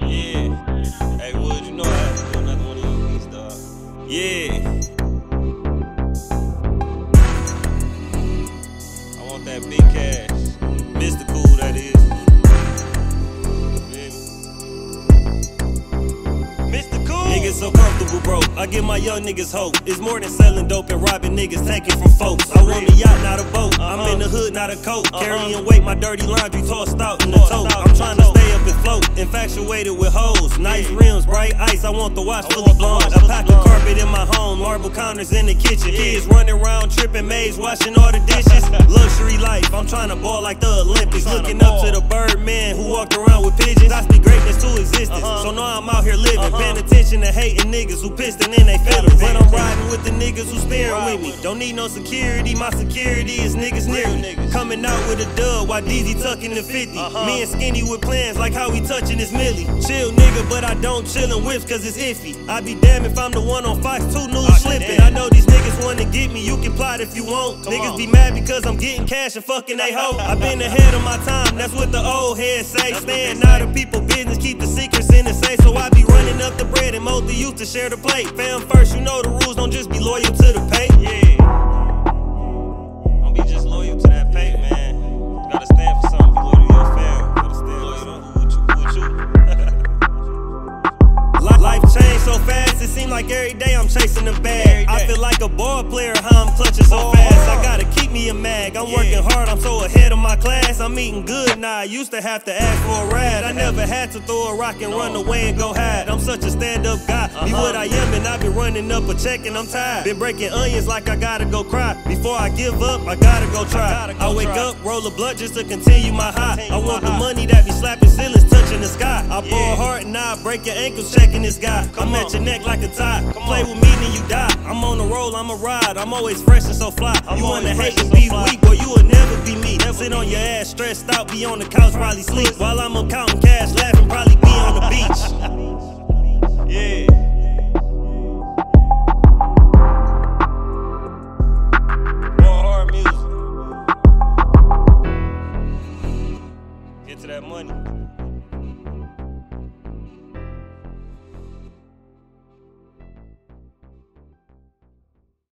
Yeah. Hey, Wood, you know I had to do another one of your beats, dog. Yeah. Give my young niggas hope. It's more than selling dope and robbing niggas, taking from folks. I want a yacht, not a boat. I'm in the hood, not a coat. Carrying weight, my dirty laundry tossed out in the tote. I'm trying to stay up and float, infatuated with hoes. Nice rims, bright ice. I want the watch fully blown. A pack of carpet in my home, marble counters in the kitchen. Kids running around, tripping maids, washing all the dishes. Luxury life, I'm trying to ball like the Olympics. Looking up to the Birdman who walked around with pigeons. I speak greatness to existence, so now I'm out here living. Paying attention to hating niggas who piston in they feelings. When I'm riding with the niggas who sparing with me. Don't need no security, my security is niggas near me. Coming out with a dub while DZ tucking the 50. Me and Skinny with plans like how we touching this millie. Chill nigga, but I don't chill in whips cause it's iffy. I be damn if I'm the one on Fox 2 news slipping. I know these niggas wanna get me, you can plot if you want. Niggas be mad because I'm getting cash and fucking they hoe. I been ahead of my time, that's what the old heads say. Staying out of people business, keep the secrets bread and mold the youth to share the plate. Fam first, you know the rules, don't just be loyal to the pay. Yeah. Don't be just loyal to that pay, man. You gotta stand for something, be loyal to your fam. Gotta stand loyal to who you, who you. Life changed so fast, it seem like every day I'm chasing the bag. I feel like a ball player, how I'm working hard, I'm so ahead of my class. I'm eating good now. I used to have to ask for a ride. I never had to throw a rock and run away and go hide. I'm such a stand up guy. Be what I am, and I've been running up a check and I'm tired. Been breaking onions like I gotta go cry. Before I give up, I gotta go try. I wake up, roll a blunt just to continue my high. I want the money that be slapping ceilings, touching the sky. I ball hard and I break your ankles checking this guy. I'm at your neck like a tie. Play with me, then you die. I'm on the roll, I'm a ride. I'm always fresh and so fly. You wanna hate and be weak, boy, you will never be me. Sit on your ass, stressed out, be on the couch, probably sleep. While I'm up counting cash, laughing, probably be on the beach. yeah. More hard music. Get to that money.